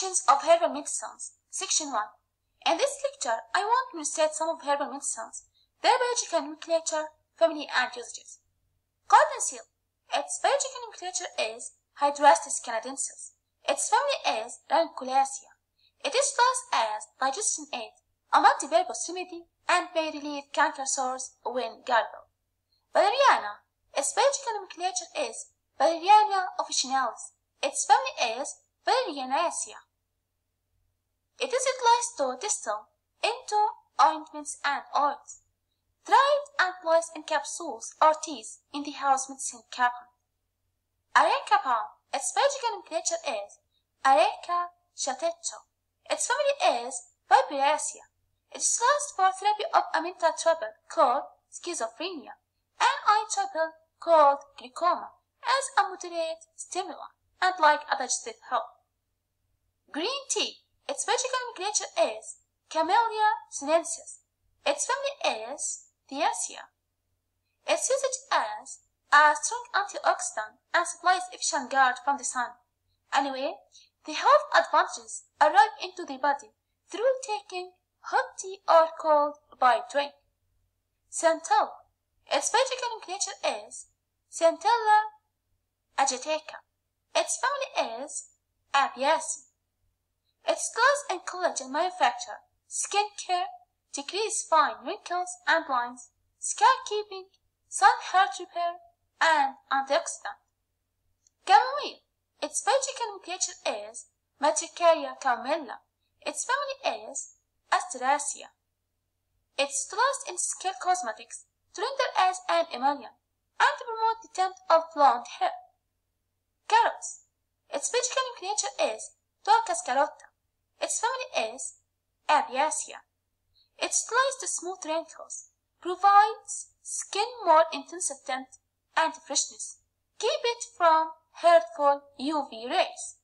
Actions of herbal medicines. Section 1. In this lecture, I want to illustrate some of herbal medicines, their biological nomenclature, family, and usages. Cardinal Its biological nomenclature is Hydrastis canadensis. Its family is Ranunculaceae. It is classed as digestion aid, a multi-purpose remedy, and may relieve canker sores when gargled. Valeriana. Its biological nomenclature is Valeriana officinalis. Its family is Valerianaceae. It is utilized to distill into ointments and oils, dried and placed in capsules or teas in the house medicine cabinet. Areca palm. Its biological nomenclature is Areca catechu. Its family is Viperaceae. It is used for therapy of a mental trouble called schizophrenia and eye trouble called glaucoma as a moderate stimulant and like a digestive help. Green tea. Its biological nomenclature is Camellia sinensis. Its family is Theaceae. Its usage as a strong antioxidant and supplies efficient guard from the sun. Anyway, the health advantages arrive into the body through taking hot tea or cold by drink. Centella. Its biological nomenclature is Centella asiatica. Its family is Apiaceae. Its class in collagen manufacture, skin care, decrease fine wrinkles and lines, scar keeping, sun hurt repair, and antioxidant. Chamomile. Its biological nomenclature is Matricaria chamomilla. Its family is Asteraceae. It's utilized in skin cosmetics to render as an emollient and to promote the tint of blonde hair. Carrots. Its biological nomenclature is Daucus carota. Its family is Apiaceae. It utilized the smooth wrinkles, provides skin more intensive tint and freshness. Keep it from hurtful UV rays.